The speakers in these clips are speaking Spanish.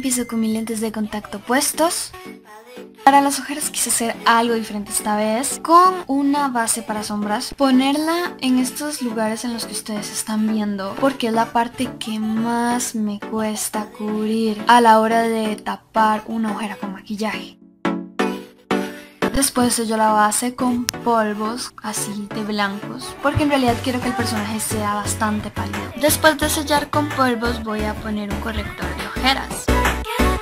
Empiezo con mis lentes de contacto puestos. Para las ojeras quise hacer algo diferente esta vez con una base para sombras. Ponerla en estos lugares en los que ustedes están viendo porque es la parte que más me cuesta cubrir a la hora de tapar una ojera con maquillaje. Después sello la base con polvos así de blancos porque en realidad quiero que el personaje sea bastante pálido. Después de sellar con polvos voy a poner un corrector de ojeras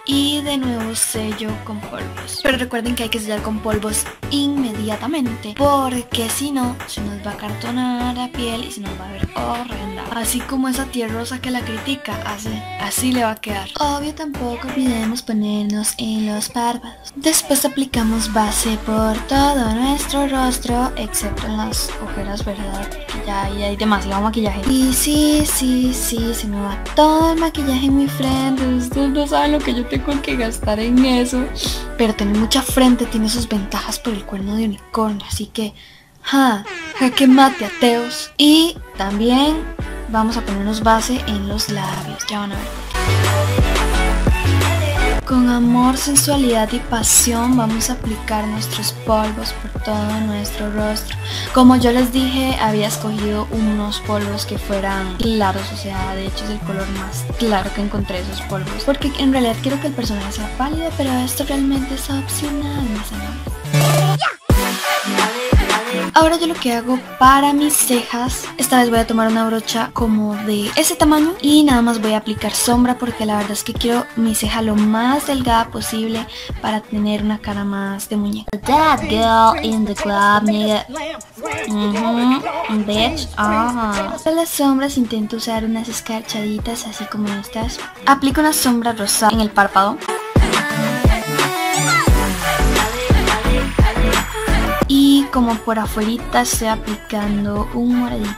y de nuevo sello con polvos. Pero recuerden que hay que sellar con polvos inmediatamente porque si no se nos va a cartonar la piel y se nos va a ver horrenda. Así como esa tierra que la critica hace, así le va a quedar. Obvio tampoco olvidemos ponernos en los párpados. Después aplicamos base por todo nuestro rostro excepto en las ojeras, ¿verdad? Ya hay demasiado maquillaje. Y sí, sí, sí, se me va todo el maquillaje en mi frente. Ustedes no saben lo que yo tengo que gastar en eso. Pero tener mucha frente tiene sus ventajas por el cuerno de unicornio. Así que, ja, que mate ateos. Y también vamos a ponernos base en los labios. Ya van a ver. Con amor, sensualidad y pasión vamos a aplicar nuestros polvos por todo nuestro rostro. Como yo les dije, había escogido unos polvos que fueran claros, o sea, de hecho es el color más claro que encontré esos polvos. Porque en realidad quiero que el personaje sea pálido, pero esto realmente es opcional, mis amores. Ahora yo lo que hago para mis cejas, esta vez voy a tomar una brocha como de ese tamaño y nada más voy a aplicar sombra porque la verdad es que quiero mi ceja lo más delgada posible para tener una cara más de muñeca. That girl in the club, nigga. bitch. Para las sombras intento usar unas escarchaditas así como estas. Aplico una sombra rosa en el párpado. Como por afuera estoy aplicando un moradito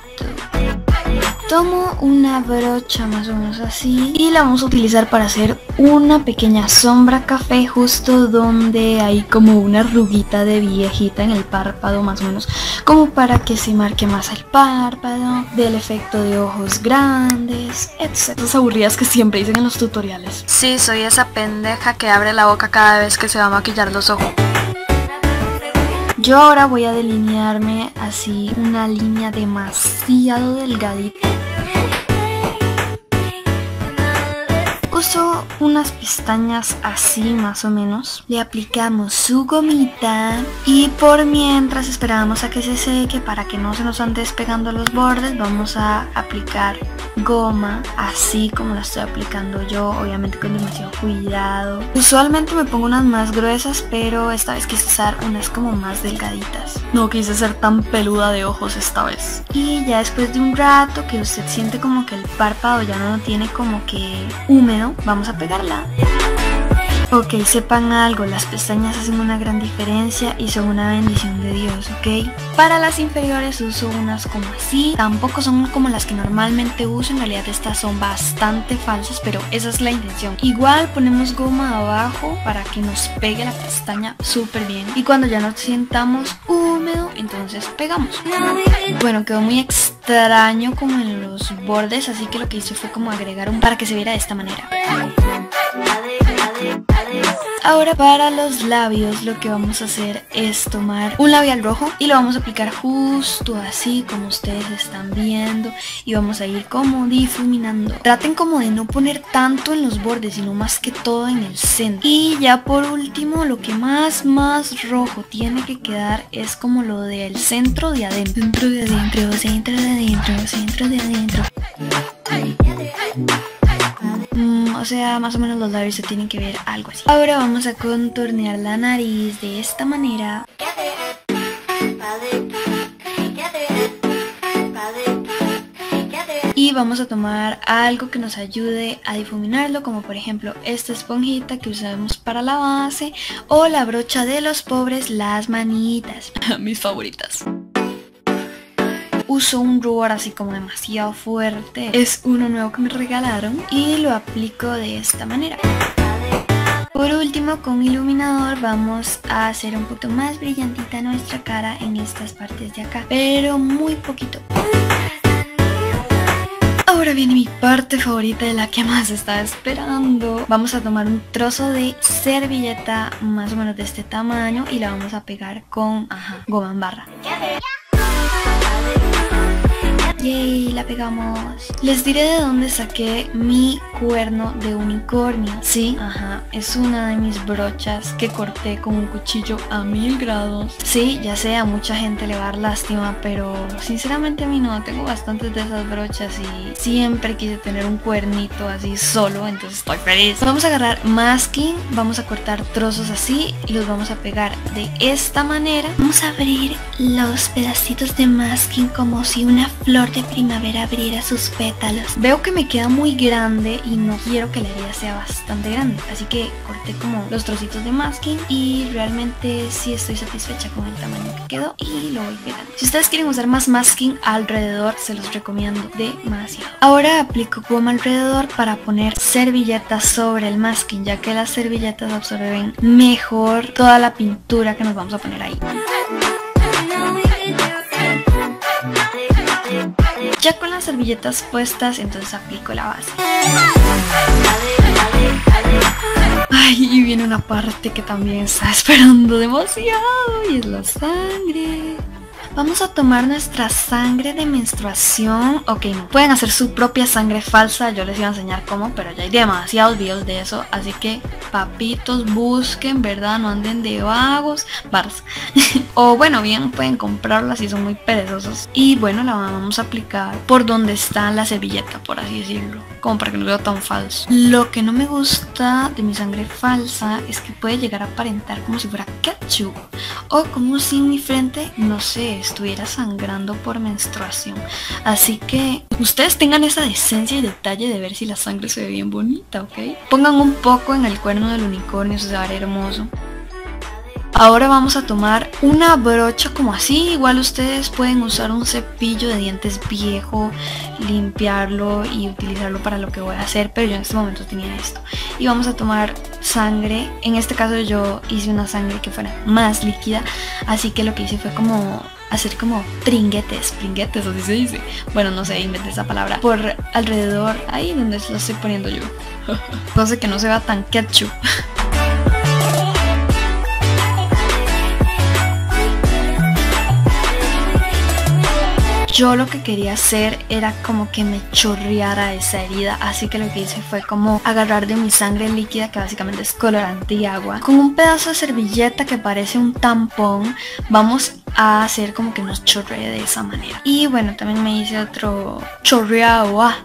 tomo una brocha más o menos así y la vamos a utilizar para hacer una pequeña sombra café justo donde hay como una arruguita de viejita en el párpado más o menos como para que se marque más el párpado del efecto de ojos grandes etc. Esas aburridas que siempre dicen en los tutoriales. Sí, soy esa pendeja que abre la boca cada vez que se va a maquillar los ojos. Yo ahora voy a delinearme así una línea demasiado delgadita. Uso unas pestañas así más o menos. Le aplicamos su gomita y por mientras esperamos a que se seque para que no se nos ande despegando los bordes, vamos a aplicar goma así como la estoy aplicando yo, obviamente con demasiado cuidado. Usualmente me pongo unas más gruesas, pero esta vez quise usar unas como más delgaditas. No quise ser tan peluda de ojos esta vez. Y ya después de un rato que usted siente como que el párpado ya no tiene como que húmedo, vamos a pegarla. Ok, sepan algo, las pestañas hacen una gran diferencia y son una bendición de Dios, ¿ok? Para las inferiores uso unas como así, tampoco son como las que normalmente uso, en realidad estas son bastante falsas, pero esa es la intención. Igual ponemos goma abajo para que nos pegue la pestaña súper bien y cuando ya nos sientamos húmedo, entonces pegamos. Bueno, quedó muy extraño como en los bordes, así que lo que hice fue como agregar un para que se viera de esta manera. Ahora para los labios lo que vamos a hacer es tomar un labial rojo y lo vamos a aplicar justo así como ustedes están viendo y vamos a ir como difuminando. Traten como de no poner tanto en los bordes sino más que todo en el centro. Y ya por último lo que más más rojo tiene que quedar es como lo del centro de adentro. Centro de adentro, centro de adentro, centro de adentro. O sea, más o menos los labios se tienen que ver algo así. Ahora vamos a contornear la nariz de esta manera. Y vamos a tomar algo que nos ayude a difuminarlo, como por ejemplo esta esponjita que usamos para la base o la brocha de los pobres, las manitas, mis favoritas uso un rubor así como demasiado fuerte. Es uno nuevo que me regalaron y lo aplico de esta manera. Por último, con iluminador vamos a hacer un poquito más brillantita nuestra cara en estas partes de acá, pero muy poquito. Ahora viene mi parte favorita de la que más estaba esperando. Vamos a tomar un trozo de servilleta más o menos de este tamaño y la vamos a pegar con ajá, goma en barra. Yay, la pegamos. Les diré de dónde saqué mi cuerno de unicornio. Sí, ajá, es una de mis brochas que corté con un cuchillo a mil grados. Sí, ya sé, a mucha gente le va a dar lástima, pero sinceramente a mí no. Tengo bastantes de esas brochas y siempre quise tener un cuernito así solo, entonces estoy feliz. Vamos a agarrar masking, vamos a cortar trozos así y los vamos a pegar de esta manera. Vamos a abrir los pedacitos de masking como si una flor de primavera abriera sus pétalos. Veo que me queda muy grande y no quiero que la herida sea bastante grande, así que corté como los trocitos de masking y realmente sí estoy satisfecha con el tamaño que quedó y lo voy pegando. Si ustedes quieren usar más masking alrededor, se los recomiendo demasiado. Ahora aplico goma alrededor para poner servilletas sobre el masking, ya que las servilletas absorben mejor toda la pintura que nos vamos a poner ahí. Con las servilletas puestas, entonces aplico la base. Ay, y viene una parte que también está esperando demasiado y es la sangre. Vamos a tomar nuestra sangre de menstruación. Ok, no. Pueden hacer su propia sangre falsa. Yo les iba a enseñar cómo, pero ya hay demasiados videos de eso. Así que, papitos, busquen, ¿verdad? No anden de vagos. Bars. o bueno, bien, pueden comprarla si son muy perezosos. Y bueno, la vamos a aplicar por donde está la servilleta, por así decirlo. Como para que no vea tan falso. Lo que no me gusta de mi sangre falsa es que puede llegar a aparentar como si fuera ketchup. O como si mi frente, no sé, estuviera sangrando por menstruación. Así que ustedes tengan esa decencia y detalle de ver si la sangre se ve bien bonita, ¿ok? Pongan un poco en el cuerno del unicornio, se va a ver hermoso. Ahora vamos a tomar una brocha como así, igual ustedes pueden usar un cepillo de dientes viejo, limpiarlo y utilizarlo para lo que voy a hacer, pero yo en este momento tenía esto. Y vamos a tomar sangre, en este caso yo hice una sangre que fuera más líquida, así que lo que hice fue como hacer como pringuetes, pringuetes, así se dice. Bueno, no sé, inventé esa palabra. Por alrededor, ahí donde lo estoy poniendo yo. Cosa que no se vea tan ketchup. yo lo que quería hacer era como que me chorreara esa herida así que lo que hice fue como agarrar de mi sangre líquida que básicamente es colorante y agua con un pedazo de servilleta que parece un tampón vamos a hacer como que nos chorree de esa manera. Y bueno también me hice otro chorreado ah,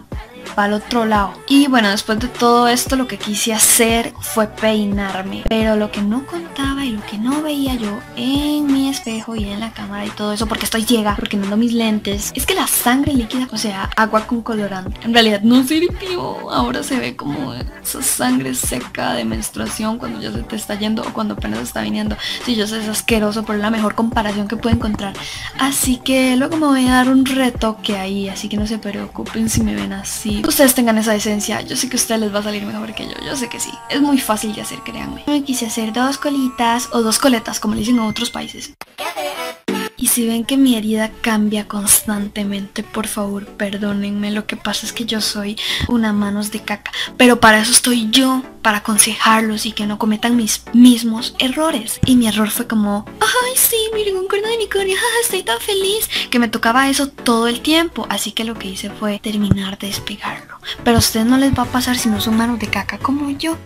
al otro lado. Y bueno, después de todo esto lo que quise hacer fue peinarme. Pero lo que no contaba y lo que no veía yo en mi espejo y en la cámara y todo eso, porque estoy ciega, porque no ando mis lentes, es que la sangre líquida, o sea, agua con colorante, en realidad no sirvió. Ahora se ve como esa sangre seca de menstruación cuando ya se te está yendo o cuando apenas está viniendo. Si yo sé, es asqueroso, pero es la mejor comparación que puedo encontrar. Así que luego me voy a dar un retoque ahí, así que no se preocupen si me ven así ustedes tengan esa esencia. Yo sé que a ustedes les va a salir mejor que yo. Yo sé que sí. Es muy fácil de hacer, créanme. Me quise hacer dos colitas o dos coletas, como le dicen en otros países. Y si ven que mi herida cambia constantemente, por favor, perdónenme. Lo que pasa es que yo soy una manos de caca. Pero para eso estoy yo, para aconsejarlos y que no cometan mis mismos errores. Y mi error fue como, ay, sí, miren un cuerno de unicornio, estoy tan feliz. Que me tocaba eso todo el tiempo. Así que lo que hice fue terminar de despegarlo. Pero a ustedes no les va a pasar si no son manos de caca como yo.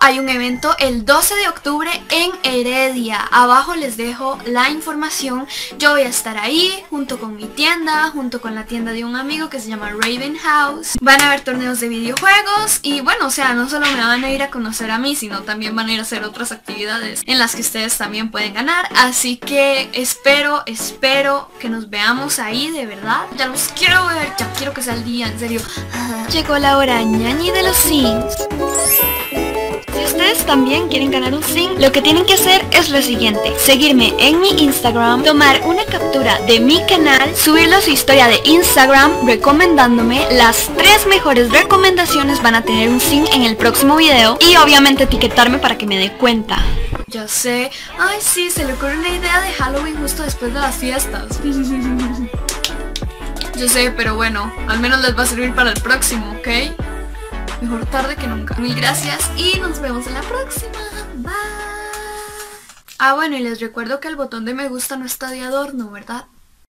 Hay un evento el 12 de octubre en Heredia. Abajo les dejo la información. Yo voy a estar ahí junto con mi tienda, junto con la tienda de un amigo que se llama Raven House. Van a haber torneos de videojuegos y bueno, o sea, no solo me van a ir a conocer a mí, sino también van a ir a hacer otras actividades en las que ustedes también pueden ganar. Así que espero, espero que nos veamos ahí de verdad. Ya los quiero ver, ya quiero que sea el día, en serio. Llegó la hora ñañi de los sims. Ustedes también quieren ganar un sim, lo que tienen que hacer es lo siguiente. Seguirme en mi Instagram, tomar una captura de mi canal, subirlo a su historia de Instagram recomendándome. Las tres mejores recomendaciones van a tener un sim en el próximo video y obviamente etiquetarme para que me dé cuenta. Ya sé. Ay, sí, se le ocurre una idea de Halloween justo después de las fiestas. Yo sé, pero bueno, al menos les va a servir para el próximo, ¿ok? Mejor tarde que nunca. Mil gracias y nos vemos en la próxima. Bye. Ah, bueno, y les recuerdo que el botón de me gusta no está de adorno, ¿verdad?